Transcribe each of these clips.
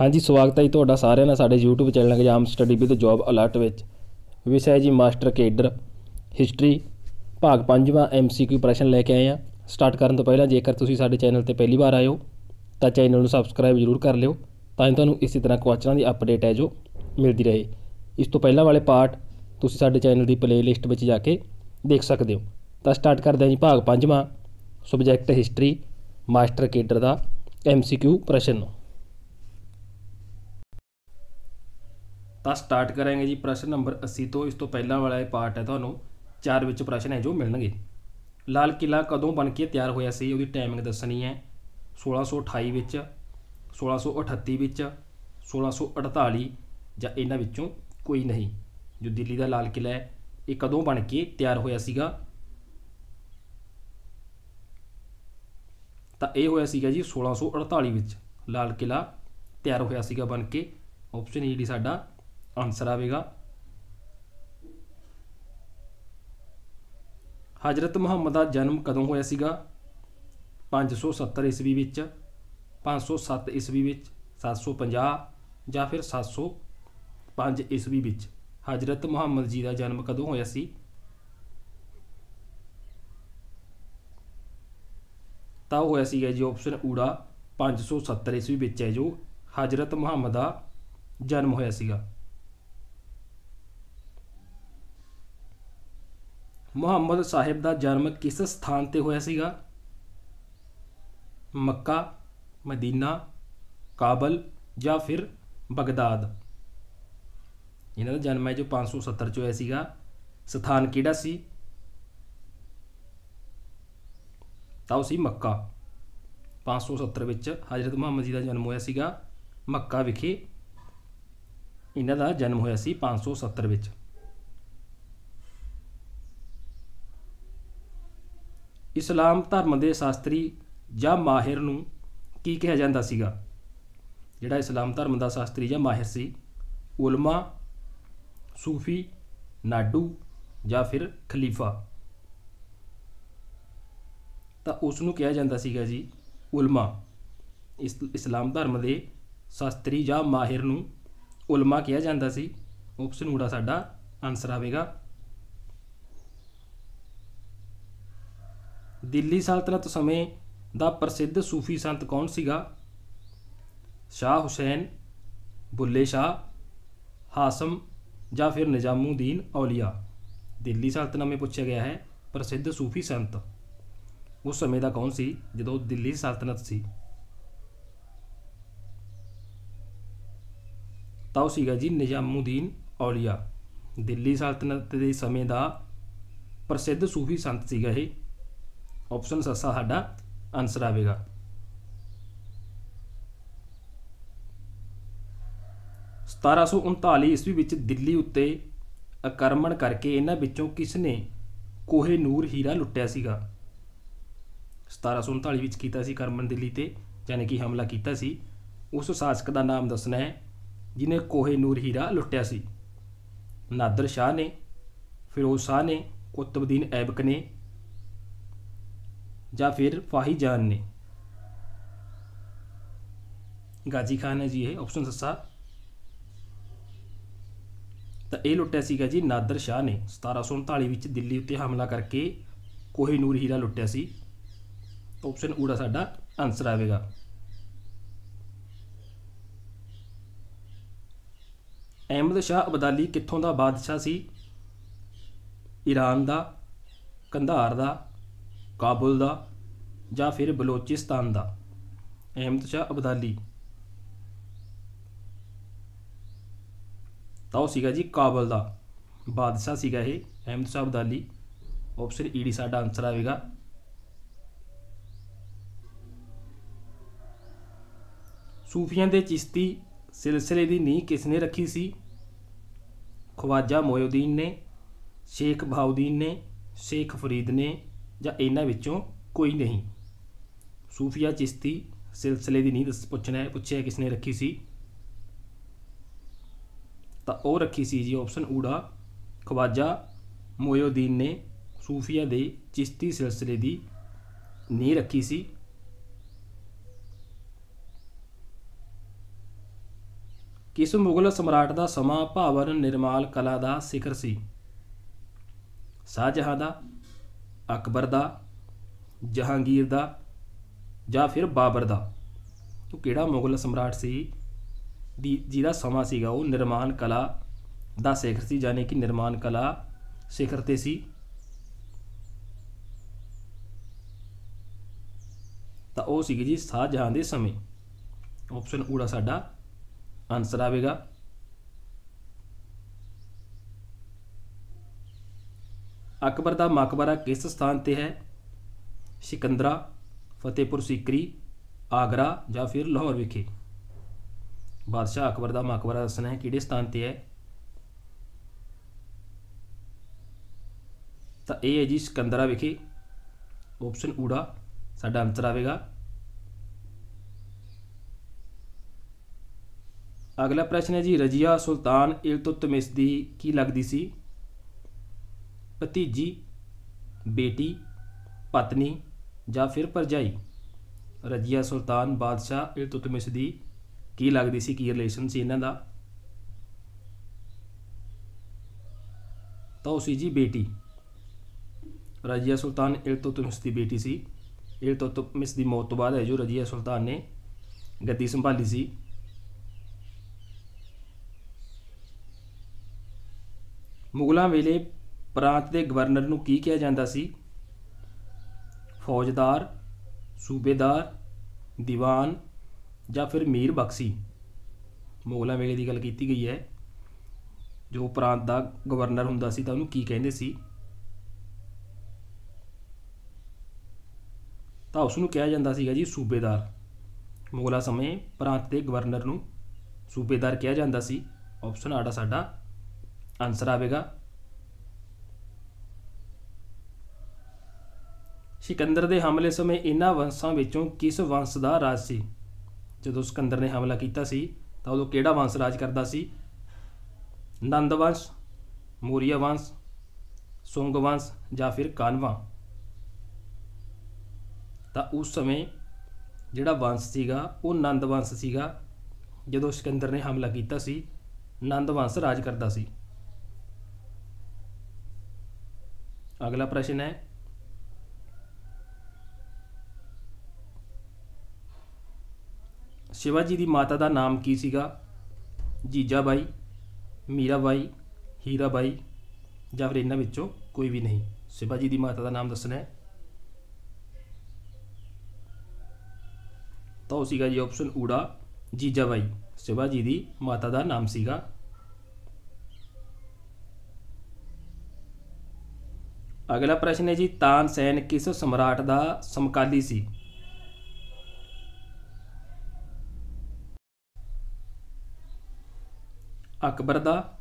ਹਾਂਜੀ, ਸਵਾਗਤ ਹੈ ਜੀ ਤੁਹਾਡਾ ਸਾਰਿਆਂ ਦਾ ਸਾਡੇ YouTube channel exam study with job alert ਵਿੱਚ। ਵਿਸ਼ਾ ਹੈ ਜੀ ਮਾਸਟਰ ਕੇਡਰ ਹਿਸਟਰੀ ਭਾਗ 5ਵਾਂ MCQ ਪ੍ਰਸ਼ਨ ਲੈ ਕੇ ਆਏ ਆ ਸਟਾਰਟ ਕਰਨ ਤੋਂ ਪਹਿਲਾਂ ਜੇਕਰ ਤੁਸੀਂ ਸਾਡੇ ਚੈਨਲ ਤੇ ਪਹਿਲੀ ਵਾਰ ਆਏ ਹੋ, ਤਾਂ ਚੈਨਲ ਨੂੰ ਸਬਸਕ੍ਰਾਈਬ ਜ਼ਰੂਰ ਕਰ ਲਿਓ, ਤਾਂ ਹੀ ਤੁਹਾਨੂੰ ਇਸੇ ਤਰ੍ਹਾਂ ਕੁਐਸਚਨਾਂ ਦੀ ਅਪਡੇਟ ਹੈ ਜੋ ਮਿਲਦੀ ਰਹੇ। ਇਸ ਤੋਂ ਪਹਿਲਾਂ ਵਾਲੇ ਪਾਰਟ ਤੁਸੀਂ ਸਾਡੇ ਚੈਨਲ ਦੀ ਪਲੇਲਿਸਟ ਵਿੱਚ ਜਾ ਕੇ ਦੇਖ ਸਕਦੇ ਹੋ। ਤਾਂ ਸਟਾਰਟ ਕਰਦੇ ਹਾਂ ਜੀ, ਭਾਗ 5ਵਾਂ ਸਬਜੈਕਟ ਹਿਸਟਰੀ ਮਾਸਟਰ ਕੇਡਰ ਦਾ MCQ ਪ੍ਰਸ਼ਨ। ਤਾਂ ਸਟਾਰਟ ਕਰਾਂਗੇ ਜੀ ਪ੍ਰਸ਼ਨ ਨੰਬਰ 80 ਤੋਂ, ਇਸ ਤੋਂ ਪਹਿਲਾਂ ਵਾਲਾ ਇਹ ਪਾਰਟ ਹੈ ਤੁਹਾਨੂੰ, ਚਾਰ ਵਿੱਚ ਪ੍ਰਸ਼ਨ ਹੈ ਜੋ ਮਿਲਣਗੇ। ਲਾਲ ਕਿਲਾ ਕਦੋਂ ਬਣ ਕੇ ਤਿਆਰ ਹੋਇਆ ਸੀ? ਉਹਦੀ ਟਾਈਮਿੰਗ ਦੱਸਣੀ ਹੈ। 1628 ਵਿੱਚ 1638 ਵਿੱਚ 1648 ਜਾਂ ਇਹਨਾਂ ਵਿੱਚੋਂ ਕੋਈ ਨਹੀਂ। ਜੋ ਦਿੱਲੀ ਦਾ ਲਾਲ ਕਿਲਾ ਹੈ, ਇਹ ਕਦੋਂ ਬਣ ਕੇ ਤਿਆਰ ਹੋਇਆ ਸੀਗਾ? ਤਾਂ ਇਹ ਹੋਇਆ ਸੀਗਾ ਜੀ 1648 ਵਿੱਚ। ਲਾਲ ਕਿਲਾ ਤਿਆਰ ਹੋਇਆ ਸੀਗਾ ਬਣ ਕੇ। ਆਪਸ਼ਨ ਈ ਜਿਹੜੀ ਸਾਡਾ ਆਨਸਰ ਆਵੇਗਾ। ਹਜ਼ਰਤ ਮੁਹੰਮਦ ਦਾ ਜਨਮ ਕਦੋਂ ਹੋਇਆ ਸੀਗਾ? 570 ਈਸਵੀ ਵਿੱਚ 507 ਈਸਵੀ ਵਿੱਚ 750 ਜਾਂ ਫਿਰ 705 ਈਸਵੀ ਵਿੱਚ ਹਜ਼ਰਤ ਮੁਹੰਮਦ ਜੀ ਦਾ ਜਨਮ ਕਦੋਂ ਹੋਇਆ ਸੀ? ਤਾਂ ਉਹ ਹੋਇਆ ਸੀਗਾ ਜੀ ਆਪਸ਼ਨ ਊੜਾ 570 ਈਸਵੀ ਵਿੱਚ ਹੈ ਜੋ ਹਜ਼ਰਤ ਮੁਹੰਮਦ ਦਾ ਜਨਮ ਹੋਇਆ ਸੀਗਾ। ਮੁਹੰਮਦ ਸਾਹਿਬ ਦਾ ਜਨਮ ਕਿਸ ਸਥਾਨ ਤੇ ਹੋਇਆ ਸੀਗਾ? ਮੱਕਾ, ਮਦੀਨਾ, ਕਾਬਲ ਜਾਂ ਫਿਰ ਬਗਦਾਦ? ਇਹਨਾਂ ਦਾ ਜਨਮ ਹੈ ਜੋ 570 ਚ ਹੋਇਆ ਸੀਗਾ। ਸਥਾਨ ਕਿਹੜਾ ਸੀ? ਤਾਂ ਉਹ ਸੀ ਮੱਕਾ। 570 ਵਿੱਚ ਹਜ਼ਰਤ ਮੁਹੰਮਦ ਜੀ ਦਾ ਜਨਮ ਹੋਇਆ ਸੀਗਾ ਮੱਕਾ ਵਿਖੇ। ਇਹਨਾਂ ਦਾ ਜਨਮ ਹੋਇਆ ਸੀ 570 ਵਿੱਚ। ਇਸਲਾਮ ਧਰਮ ਦੇ ਸ਼ਾਸਤਰੀ ਜਾਂ ਮਾਹਿਰ ਨੂੰ ਕੀ ਕਿਹਾ ਜਾਂਦਾ ਸੀਗਾ? ਜਿਹੜਾ ਇਸਲਾਮ ਧਰਮ ਦਾ ਸ਼ਾਸਤਰੀ ਜਾਂ ਮਾਹਿਰ ਸੀ, ਉਲਮਾ, ਸੂਫੀ, ਨਾਡੂ ਜਾਂ ਫਿਰ ਖਲੀਫਾ? ਤਾਂ ਉਸ ਨੂੰ ਕਿਹਾ ਜਾਂਦਾ ਸੀਗਾ ਜੀ ਉਲਮਾ। ਇਸ ਇਸਲਾਮ ਧਰਮ ਦੇ ਸ਼ਾਸਤਰੀ ਜਾਂ ਮਾਹਿਰ ਨੂੰ ਉਲਮਾ ਕਿਹਾ ਜਾਂਦਾ ਸੀ। ਆਪਸ਼ਨ ਊੜਾ ਸਾਡਾ ਆਨਸਰ ਆਵੇਗਾ। ਦਿੱਲੀ ਸਲਤਨਤ ਸਮੇਂ ਦਾ ਪ੍ਰਸਿੱਧ ਸੂਫੀ ਸੰਤ ਕੌਣ ਸੀਗਾ? ਸ਼ਾਹ ਹੁਸੈਨ, ਬੁੱਲੇ ਸ਼ਾਹ, ਹਾਸਮ ਜਾਂ ਫਿਰ ਨਿਜ਼ਾਮੂਦੀਨ ਔਲੀਆ? ਦਿੱਲੀ ਸਲਤਨਤ ਵਿੱਚ ਪੁੱਛਿਆ ਗਿਆ ਹੈ, ਪ੍ਰਸਿੱਧ ਸੂਫੀ ਸੰਤ। ਉਸ ਸਮੇਂ ਦਾ ਕੌਣ ਸੀ? ਜਦੋਂ ਦਿੱਲੀ ਸਲਤਨਤ ਸੀ। ਤਾਂ ਉਹ ਸੀਗਾ ਜੀ ਨਿਜ਼ਾਮੂਦੀਨ ਔਲੀਆ। ਦਿੱਲੀ ਸਲਤਨਤ ਦੇ ਸਮੇਂ ਦਾ ਪ੍ਰਸਿੱਧ ਸੂਫੀ ਸੰਤ ਸੀਗਾ ਇਹ। ਆਪਸ਼ਨ ਸੱਸਾ ਸਾਡਾ ਆਨਸਰ ਆਵੇਗਾ। ਸਤਾਰਾਂ ਸੌ ਉਨਤਾਲੀ ਈਸਵੀ ਵਿੱਚ ਦਿੱਲੀ ਉੱਤੇ ਆਕਰਮਣ ਕਰਕੇ ਇਹਨਾਂ ਵਿੱਚੋਂ ਕਿਸ ਨੇ ਕੋਹੇ ਨੂਰ ਹੀਰਾ ਲੁੱਟਿਆ ਸੀਗਾ? 1739 ਵਿੱਚ ਕੀਤਾ ਸੀ ਕਰਮਨ ਦਿੱਲੀ ਤੇ, ਯਾਨੀ ਕਿ ਹਮਲਾ ਕੀਤਾ ਸੀ। ਉਸ ਸ਼ਾਸਕ ਦਾ ਨਾਮ ਦੱਸਣਾ ਹੈ ਜਿਨੇ ਕੋਹੇ ਨੂਰ ਹੀਰਾ ਲੁੱਟਿਆ ਸੀ। ਨਾਦਰ ਸ਼ਾਹ ਨੇ, ਫਿਰੋਜ਼ ਸ਼ਾਹ ਨੇ, ਕੁਤਬਦੀਨ ਐਬਕ ਨੇ ਜਾਂ ਫਿਰ ਫਾਹੀ ਜਾਨ ਨੇ। ਗਾਜੀ ਖਾਨ ਹੈ ਜੀ ਇਹ ਆਪਸ਼ਨ ਸੱਸਾ ਤਾਂ ਇਹ ਲੁੱਟਿਆ ਸੀਗਾ ਜੀ ਨਾਦਰ ਸ਼ਾਹ ਨੇ। 1739 ਵਿੱਚ ਦਿੱਲੀ ਉੱਤੇ ਹਮਲਾ ਕਰਕੇ ਕੋਹਿਨੂਰ ਹੀਰਾ ਲੁੱਟਿਆ ਸੀ। ਆਪਸ਼ਨ ਊੜਾ ਸਾਡਾ ਆਨਸਰ ਆਵੇਗਾ। ਅਹਿਮਦ ਸ਼ਾਹ ਅਬਦਾਲੀ ਕਿੱਥੋਂ ਦਾ ਬਾਦਸ਼ਾਹ ਸੀ? ਈਰਾਨ ਦਾ, ਕੰਧਾਰ ਦਾ ਕਾਬੁਲ ਦਾ ਜਾਂ ਫਿਰ ਬਲੋਚਿਸਤਾਨ ਦਾ। ਅਹਿਮਦ ਸ਼ਾਹ ਅਬਦਾਲੀ। ਤਾਂ ਉਹ ਸੀਗਾ ਜੀ ਕਾਬਲ ਦਾ। ਬਾਦਸ਼ਾਹ ਸੀਗਾ ਇਹ ਅਹਿਮਦ ਸ਼ਾਹ ਅਬਦਾਲੀ। ਆਪਸ਼ਨ ਈਡੀ e ਸਾਡਾ ਆਨਸਰ ਆਵੇਗਾ। ਸੂਫੀਆਂ ਦੇ ਚਿਸ਼ਤੀ ਸਿਲਸਿਲੇ ਦੀ ਨੀਂਹ ਕਿਸ ਨੇ ਰੱਖੀ ਸੀ? ਖਵਾਜਾ ਮੋਇਉਦੀਨ ਨੇ, ਸ਼ੇਖ ਭਾਉਦੀਨ ਨੇ, ਸ਼ੇਖ ਫਰੀਦ ਨੇ ਜਾਂ ਇਹਨਾਂ ਵਿੱਚੋਂ ਕੋਈ ਨਹੀਂ। ਸੂਫੀਆ ਚਿਸ਼ਤੀ ਸਿਲਸਿਲੇ ਦੀ ਨੀਂਹ ਦੱਸ ਪੁੱਛਣਾ ਹੈ, ਪੁੱਛਿਆ ਕਿਸ ਨੇ ਰੱਖੀ ਸੀ? ਤਾਂ ਉਹ ਰੱਖੀ ਸੀ ਜੀ ਆਪਸ਼ਨ ਊੜਾ ਖਵਾਜਾ ਮੋਇਉਦੀਨ ਨੇ ਸੂਫੀਆ ਦੇ ਚਿਸ਼ਤੀ ਸਿਲਸਿਲੇ ਦੀ ਨੀਂਹ ਰੱਖੀ ਸੀ। ਕਿਸ ਮੁਗਲ ਸਮਰਾਟ ਦਾ ਸਮਾਂ ਭਾਵਨ ਨਿਰਮਾਲ ਕਲਾ ਦਾ ਸਿਖਰ ਸੀ? ਸ਼ਾਹਜਹਾਂ ਦਾ ਅਕਬਰ ਦਾ, ਜਹਾਂਗੀਰ ਦਾ ਜਾਂ ਫਿਰ ਬਾਬਰ ਦਾ। ਉਹ ਕਿਹੜਾ ਮੁਗਲ ਸਮਰਾਟ ਸੀ? ਦੀ, ਜਿਹਦਾ ਸਮਾਂ ਸੀਗਾ ਉਹ ਨਿਰਮਾਣ ਕਲਾ ਦਾ ਸਿਖਰ ਸੀ ਯਾਨੀ ਕਿ ਨਿਰਮਾਣ ਕਲਾ ਸਿਖਰ ਤੇ ਸੀ। ਤਾਂ ਉਹ ਸੀਗੀ ਜੀ ਸ਼ਾਹਜਹਾਂ ਦੇ ਸਮੇਂ। ਆਪਸ਼ਨ ਊੜਾ ਸਾਡਾ ਆਨਸਰ ਆਵੇਗਾ। ਅਕਬਰ ਦਾ ਮਕਬਰਾ ਕਿਸ ਸਥਾਨ ਤੇ ਹੈ? ਸਿਕੰਦਰਾ, ਫਤਿਹਪੁਰ ਸਿਕਰੀ, ਆਗਰਾ ਜਾਂ ਫਿਰ ਲਾਹੌਰ ਵਿਖੇ? ਬਾਦਸ਼ਾਹ ਅਕਬਰ ਦਾ ਮਕਬਰਾ ਦੱਸਣਾ ਹੈ, ਕਿਹੜੇ ਸਥਾਨ ਤੇ ਹੈ? ਤਾਂ ਇਹ ਹੈ ਜੀ ਸਿਕੰਦਰਾ ਵਿਖੇ। ਆਪਸ਼ਨ ਊੜਾ, ਸਾਡਾ ਆਨਸਰ ਆਵੇਗਾ। ਅਗਲਾ ਪ੍ਰਸ਼ਨ ਹੈ ਜੀ, ਰਜੀਆ ਸੁਲਤਾਨ ਇਲਤੁਤਮਿਸ ਦੀ ਕੀ ਲੱਗਦੀ ਸੀ? ਭਤੀਜੀ, ਬੇਟੀ, ਪਤਨੀ ਜਾਂ ਫਿਰ ਪਰਜਾਈ ਰਜੀਆ ਸੁਲਤਾਨ ਬਾਦਸ਼ਾਹ ਇਲਤੁਤਮਿਸ ਦੀ ਕੀ ਲੱਗਦੀ ਸੀ, ਕੀ ਰਿਲੇਸ਼ਨ ਸੀ ਇਹਨਾਂ ਦਾ? ਤਾਂ ਉਹ ਸੀ ਜੀ ਬੇਟੀ। ਰਜੀਆ ਸੁਲਤਾਨ ਇਲਤੁਤਮਿਸ ਦੀ ਬੇਟੀ ਸੀ। ਇਲਤੁਤਮਿਸ ਦੀ ਮੌਤ ਤੋਂ ਬਾਅਦ ਹੈ ਜੋ ਰਜੀਆ ਸੁਲਤਾਨ ਨੇ ਗੱਦੀ ਸੰਭਾਲੀ ਸੀ। ਮੁਗਲਾਂ ਵੇਲੇ ਪ੍ਰਾਂਤ ਦੇ ਗਵਰਨਰ ਨੂੰ ਕੀ ਕਿਹਾ ਜਾਂਦਾ ਸੀ? ਫੌਜਦਾਰ, ਸੂਬੇਦਾਰ, ਦੀਵਾਨ ਜਾਂ ਫਿਰ ਮੀਰ ਬਖਸ਼ੀ? ਮੁਗਲਾਂ ਵੇਲੇ ਦੀ ਗੱਲ ਕੀਤੀ ਗਈ ਹੈ। ਜੋ ਪ੍ਰਾਂਤ ਦਾ ਗਵਰਨਰ ਹੁੰਦਾ ਸੀ ਤਾਂ ਉਹਨੂੰ ਕੀ ਕਹਿੰਦੇ ਸੀ? ਤਾਂ ਉਸ ਨੂੰ ਕਿਹਾ ਜਾਂਦਾ ਸੀਗਾ ਜੀ ਸੂਬੇਦਾਰ। ਮੁਗਲਾ ਸਮੇਂ ਪ੍ਰਾਂਤ ਦੇ ਗਵਰਨਰ ਨੂੰ ਸੂਬੇਦਾਰ ਕਿਹਾ ਜਾਂਦਾ ਸੀ। ਆਪਸ਼ਨ ਆੜਾ ਸਾਡਾ ਆਨਸਰ ਆਵੇਗਾ। ਸਿਕੰਦਰ ਦੇ ਹਮਲੇ ਸਮੇਂ ਇਹਨਾਂ ਵੰਸ਼ਾਂ ਵਿੱਚੋਂ ਕਿਸ ਵੰਸ਼ ਦਾ ਰਾਜ ਸੀ? ਜਦੋਂ ਸਿਕੰਦਰ ਨੇ ਹਮਲਾ ਕੀਤਾ ਸੀ, ਤਾਂ ਉਦੋਂ ਕਿਹੜਾ ਵੰਸ਼ ਰਾਜ ਕਰਦਾ ਸੀ? ਨੰਦ ਵੰਸ਼, ਮੌਰੀਆ ਵੰਸ਼, ਸੁੰਗ ਵੰਸ਼ ਜਾਂ ਫਿਰ ਕਾਨਵਾ? ਤਾਂ ਉਸ ਸਮੇਂ ਜਿਹੜਾ ਵੰਸ਼ ਸੀਗਾ, ਉਹ ਨੰਦ ਵੰਸ਼ ਸੀਗਾ। ਜਦੋਂ ਸਿਕੰਦਰ ਨੇ ਹਮਲਾ ਕੀਤਾ ਸੀ, ਨੰਦ ਵੰਸ਼ ਰਾਜ ਕਰਦਾ ਸੀ। ਅਗਲਾ ਪ੍ਰਸ਼ਨ ਹੈ ਸ਼ਿਵਾਜੀ ਦੀ ਮਾਤਾ ਦਾ ਨਾਮ ਕੀ ਸੀਗਾ ਜੀਜਾਬਾਈ ਮੀਰਾਬਾਈ ਹੀਰਾਬਾਈ ਜਾਂ ਫਿਰ ਇਹਨਾਂ ਵਿੱਚੋਂ ਕੋਈ ਵੀ ਨਹੀਂ ਸ਼ਿਵਾਜੀ ਦੀ ਮਾਤਾ ਦਾ ਨਾਮ ਦੱਸਣਾ ਹੈ ਤਾਂ ਉਹ ਸੀਗਾ ਜੀ ਆਪਸ਼ਨ ਊੜਾ ਜੀਜਾਬਾਈ ਸ਼ਿਵਾਜੀ ਦੀ ਮਾਤਾ ਦਾ ਨਾਮ ਸੀਗਾ ਅਗਲਾ ਪ੍ਰਸ਼ਨ ਹੈ ਜੀ ਤਾਨਸੈਨ ਕਿਸ ਸਮਰਾਟ ਦਾ ਸਮਕਾਲੀ ਸੀ ਅਕਬਰ ਦਾ,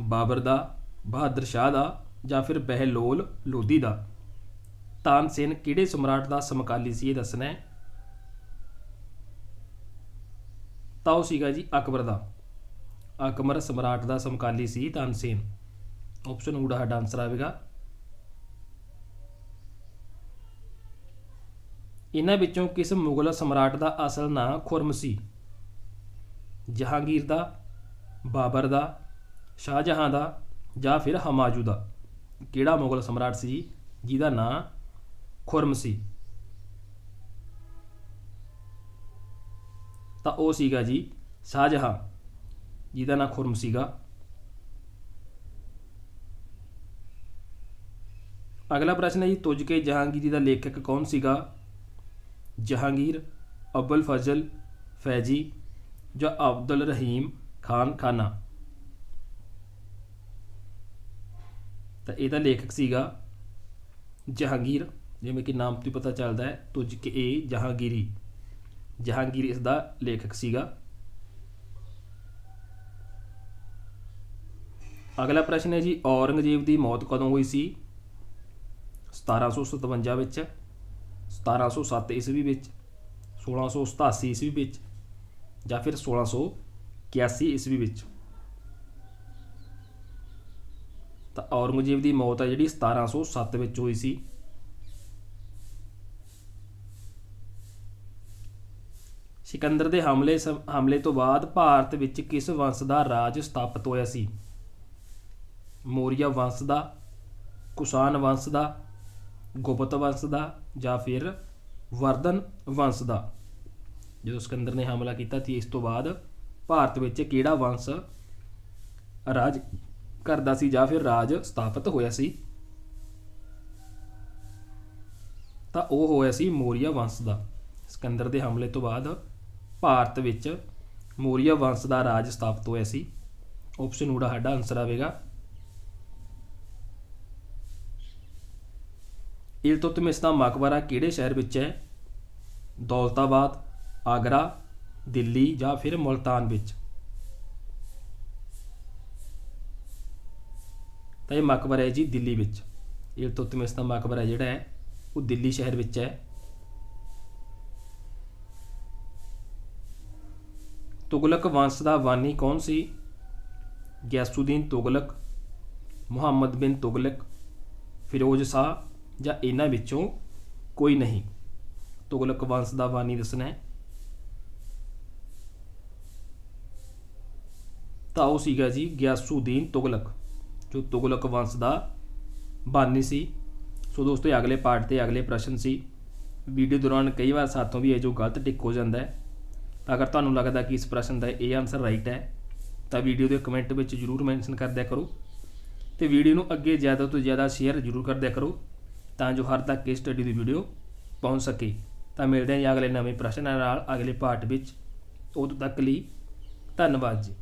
ਬਾਬਰ ਦਾ, ਬਹਾਦਰ ਸ਼ਾਹ ਦਾ ਜਾਂ ਫਿਰ ਬਹਿਲੋਲ ਲੋਧੀ ਦਾ? ਤਾਨਸੇਨ ਕਿਹੜੇ ਸਮਰਾਟ ਦਾ ਸਮਕਾਲੀ ਸੀ ਇਹ ਦੱਸਣਾ ਹੈ? ਤਾਂ ਉਹ ਸੀਗਾ ਜੀ ਅਕਬਰ ਦਾ। ਅਕਬਰ ਸਮਰਾਟ ਦਾ ਸਮਕਾਲੀ ਸੀ ਤਾਨਸੇਨ ਆਪਸ਼ਨ ਊੜਾ ਸਾਡਾ ਆਨਸਰ ਆਵੇਗਾ। ਇਹਨਾਂ ਵਿੱਚੋਂ ਕਿਸ ਮੁਗਲ ਸਮਰਾਟ ਦਾ ਅਸਲ ਨਾਂ ਖੁਰਮ ਸੀ? ਜਹਾਂਗੀਰ ਦਾ ਬਾਬਰ ਦਾ, ਸ਼ਾਹਜਹਾਂ ਦਾ ਜਾਂ ਫਿਰ ਹਮਾਯੂ ਦਾ? ਕਿਹੜਾ ਮੁਗਲ ਸਮਰਾਟ ਸੀ ਜਿਹਦਾ ਨਾਂ ਖੁਰਮ ਸੀ? ਤਾਂ ਉਹ ਸੀਗਾ ਜੀ ਸ਼ਾਹਜਹਾਂ, ਜਿਹਦਾ ਨਾਂ ਖੁਰਮ ਸੀਗਾ। ਅਗਲਾ ਪ੍ਰਸ਼ਨ ਹੈ ਜੀ ਤੁਝ ਕੇ ਜਹਾਂਗੀਰੀ ਦਾ ਲੇਖਕ ਕੌਣ ਸੀਗਾ? ਜਹਾਂਗੀਰ, ਅਬੁਲ ਫਜ਼ਲ, ਫੈਜੀ ਜਾਂ ਅਬਦੁਲ ਰਹੀਮ? ਖਾਨ ਖਾਨਾ ਤਾਂ ਇਹਦਾ ਲੇਖਕ ਸੀਗਾ ਜਹਾਂਗੀਰ, ਜਿਵੇਂ ਕਿ ਨਾਮ ਤੋਂ ਪਤਾ ਚੱਲਦਾ ਹੈ ਤੁਝ ਕੇ ਇਹ ਜਹਾਂਗੀਰੀ। ਜਹਾਂਗੀਰ ਇਸ ਦਾ ਲੇਖਕ ਸੀਗਾ। ਅਗਲਾ ਪ੍ਰਸ਼ਨ ਹੈ ਜੀ, ਔਰੰਗਜ਼ੇਬ ਦੀ ਮੌਤ ਕਦੋਂ ਹੋਈ ਸੀ? 1757 ਵਿੱਚ 1707 ਈਸਵੀ ਵਿੱਚ 1687 ਈਸਵੀ ਵਿੱਚ, ਜਾਂ ਫਿਰ 1681 ਈਸਵੀ ਵਿੱਚ ਤਾਂ ਔਰੰਗਜ਼ੇਬ ਦੀ ਮੌਤ ਆ ਜਿਹੜੀ 1707 ਵਿੱਚ ਹੋਈ ਸੀ ਸਿਕੰਦਰ ਦੇ ਹਮਲੇ ਸਮ- ਹਮਲੇ ਤੋਂ ਬਾਅਦ ਭਾਰਤ ਵਿੱਚ ਕਿਸ ਵੰਸ਼ ਦਾ ਰਾਜ ਸਥਾਪਿਤ ਹੋਇਆ ਸੀ ਮੌਰੀਆ ਵੰਸ਼ ਦਾ ਕੁਸ਼ਾਨ ਵੰਸ਼ ਦਾ ਗੁਪਤ ਵੰਸ਼ ਦਾ ਜਾਂ ਫਿਰ ਵਰਧਨ ਵੰਸ਼ ਦਾ ਜਦੋਂ ਸਿਕੰਦਰ ਨੇ ਹਮਲਾ ਕੀਤਾ ਸੀ ਇਸ ਤੋਂ ਬਾਅਦ ਭਾਰਤ ਵਿੱਚ ਕਿਹੜਾ ਵੰਸ਼ ਰਾਜ ਕਰਦਾ ਸੀ ਜਾਂ ਫਿਰ ਰਾਜ ਸਥਾਪਿਤ ਹੋਇਆ ਸੀ? ਤਾਂ ਉਹ ਹੋਇਆ ਸੀ ਮੌਰੀਆ ਵੰਸ਼ ਦਾ। ਸਿਕੰਦਰ ਦੇ ਹਮਲੇ ਤੋਂ ਬਾਅਦ ਭਾਰਤ ਵਿੱਚ ਮੌਰੀਆ ਵੰਸ਼ ਦਾ ਰਾਜ ਸਥਾਪਿਤ ਹੋਇਆ ਸੀ। ਆਪਸ਼ਨ ਊੜਾ ਸਾਡਾ ਆਨਸਰ ਆਵੇਗਾ। ਇਲਤੁਤਮਿਸ ਦਾ ਮਕਬਰਾ ਕਿਹੜੇ ਸ਼ਹਿਰ ਵਿੱਚ ਹੈ? ਦੌਲਤਾਬਾਦ, ਆਗਰਾ ਦਿੱਲੀ ਜਾਂ ਫਿਰ ਮੁਲਤਾਨ ਵਿੱਚ। ਤਾਂ ਇਹ ਮਕਬਰਾ ਹੈ ਜੀ ਦਿੱਲੀ ਵਿੱਚ। ਇਲਤੁਤਮਿਸ ਦਾ ਮਕਬਰਾ ਜਿਹੜਾ ਹੈ, ਉਹ ਦਿੱਲੀ ਸ਼ਹਿਰ ਵਿੱਚ ਹੈ। ਤੁਗਲਕ ਵੰਸ਼ ਦਾ ਬਾਨੀ ਕੌਣ ਸੀ? ਗਿਆਸੁਦੀਨ ਤੁਗਲਕ, ਮੁਹੰਮਦ ਬਿਨ ਤੁਗਲਕ, ਫਿਰੋਜ਼ ਸ਼ਾਹ ਜਾਂ ਇਹਨਾਂ ਵਿੱਚੋਂ ਕੋਈ ਨਹੀਂ। ਤੁਗਲਕ ਵੰਸ਼ ਦਾ ਬਾਨੀ ਦੱਸਣਾ ਹੈ। ਤਾਂ ਉਹ ਸੀਗਾ ਜੀ ਗਿਆਸੂਦੀਨ ਤੁਗਲਕ, ਜੋ ਤੁਗਲਕ ਵੰਸ਼ ਦਾ ਬਾਨੀ ਸੀ। ਸੋ ਦੋਸਤੋ ਅਗਲੇ ਪਾਰਟ ਤੇ ਅਗਲੇ ਪ੍ਰਸ਼ਨ ਸੀ। ਵੀਡੀਓ ਦੌਰਾਨ ਕਈ ਵਾਰ ਸਾਥੋਂ ਵੀ ਇਹ ਜੋ ਗਲਤ ਟਿਕ ਹੋ ਜਾਂਦਾ ਹੈ, ਤਾਂ ਅਗਰ ਤੁਹਾਨੂੰ ਲੱਗਦਾ ਕਿ ਇਸ ਪ੍ਰਸ਼ਨ ਦਾ ਇਹ ਆਨਸਰ ਰਾਈਟ ਹੈ, ਤਾਂ ਵੀਡੀਓ ਦੇ ਕਮੈਂਟ ਵਿੱਚ ਜਰੂਰ ਮੈਂਸ਼ਨ ਕਰ ਦਿਆ ਕਰੋ ਤੇ ਵੀਡੀਓ ਨੂੰ ਅੱਗੇ ਜ਼ਿਆਦਾ ਤੋਂ ਜ਼ਿਆਦਾ ਸ਼ੇਅਰ ਜਰੂਰ ਕਰ ਦਿਆ ਕਰੋ, ਤਾਂ ਜੋ ਹਰ ਤੱਕ ਇਸ ਸਟੱਡੀ ਦੀ ਵੀਡੀਓ ਪਹੁੰਚ ਸਕੇ। ਤਾਂ ਮਿਲਦੇ ਹਾਂ ਜੀ ਅਗਲੇ ਨਵੇਂ ਪ੍ਰਸ਼ਨ ਨਾਲ ਅਗਲੇ ਪਾਰਟ ਵਿੱਚ। ਉਦੋਂ ਤੱਕ ਲਈ ਧੰਨਵਾਦ ਜੀ।